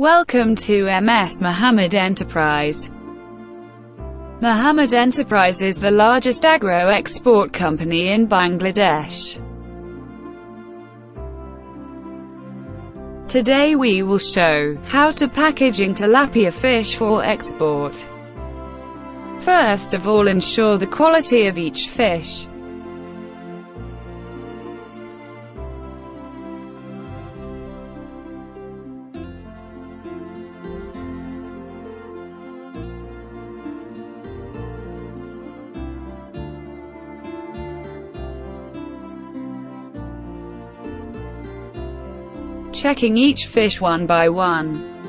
Welcome to MS Mahmud Enterprise. Mahmud Enterprise is the largest agro-export company in Bangladesh. Today we will show how to packaging tilapia fish for export. First of all ensure the quality of each fish. Checking each fish one by one.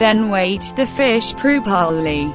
Then wait the fish properly.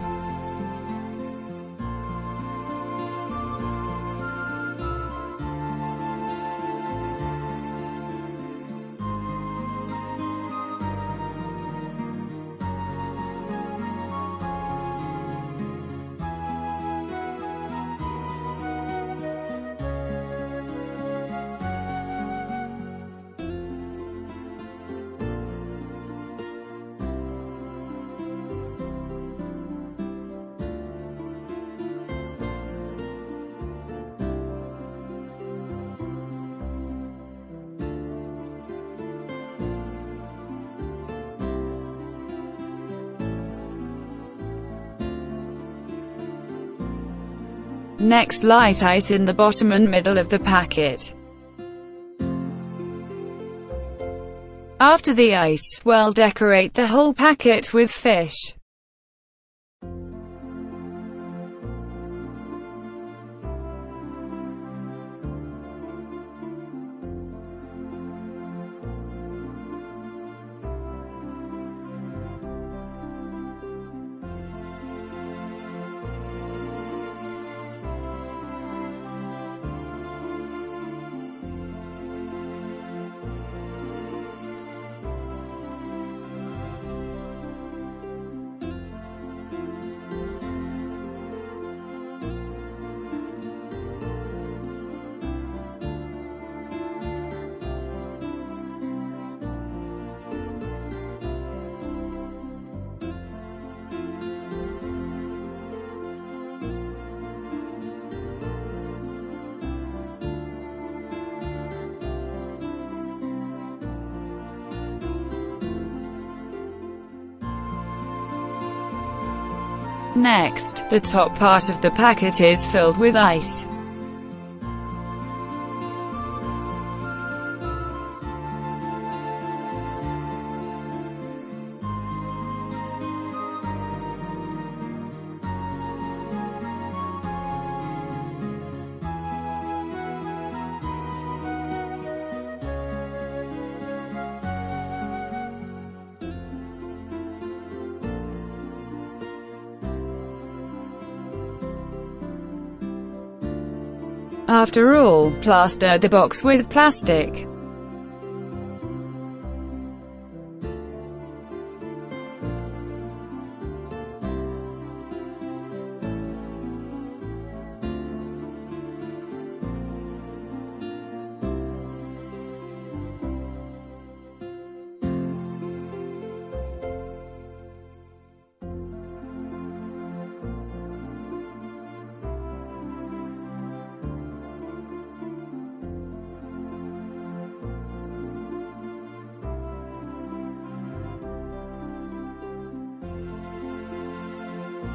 Next light ice in the bottom and middle of the packet. After the ice, well decorate the whole packet with fish. Next, the top part of the packet is filled with ice. After all, plaster the box with plastic.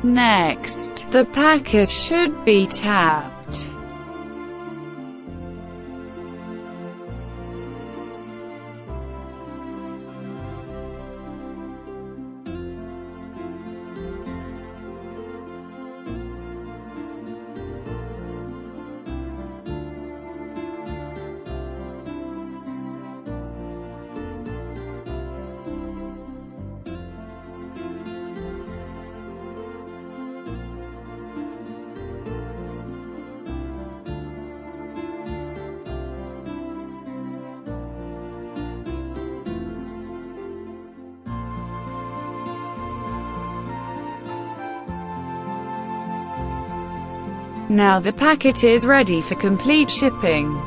Next, the packet should be tapped. Now the packet is ready for complete shipping.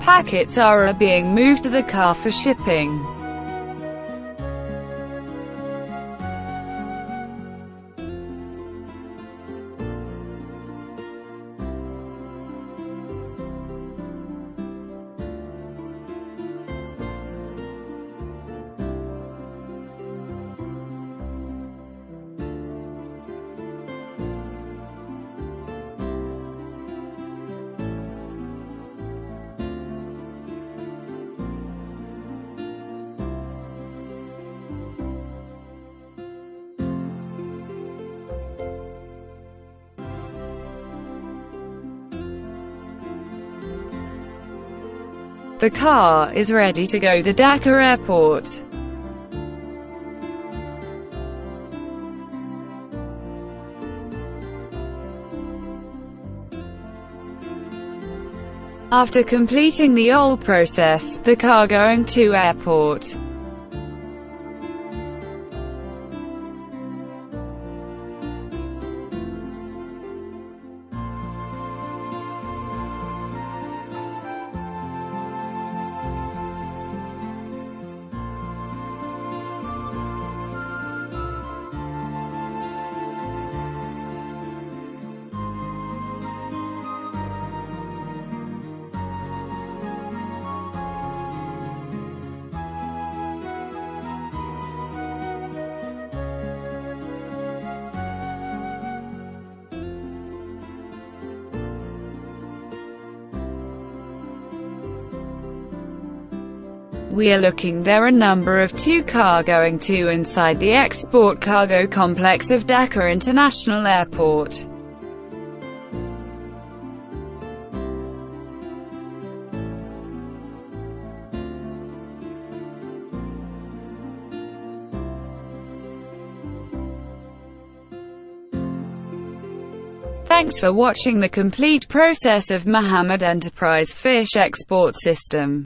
Packets are being moved to the car for shipping. The car is ready to go to Dhaka Airport. After completing the OL process, the car going to airport. We are looking there a number of two car going to inside the export cargo complex of Dhaka International Airport. Thanks for watching the complete process of Mahmud Enterprise Fish Export System.